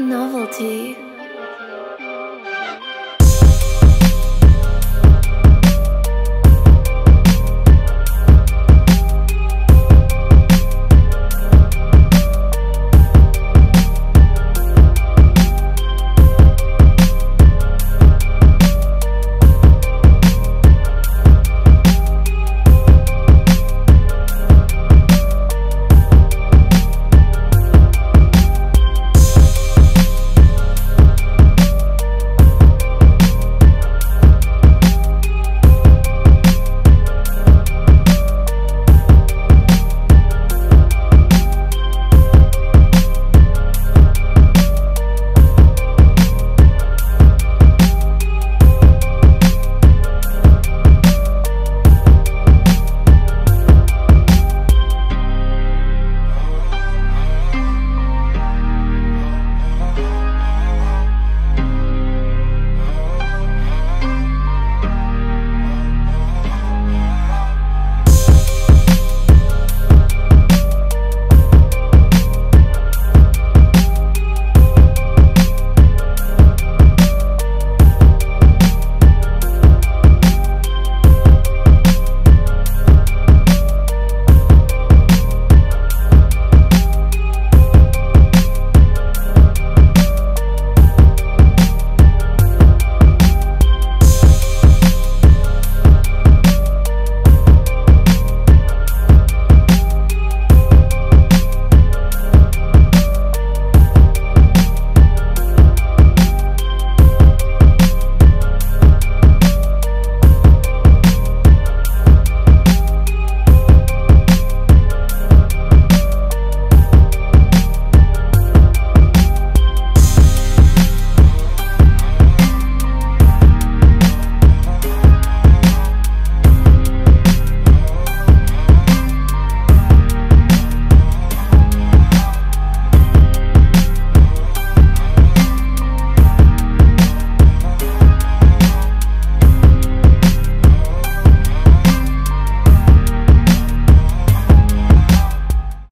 Novelty.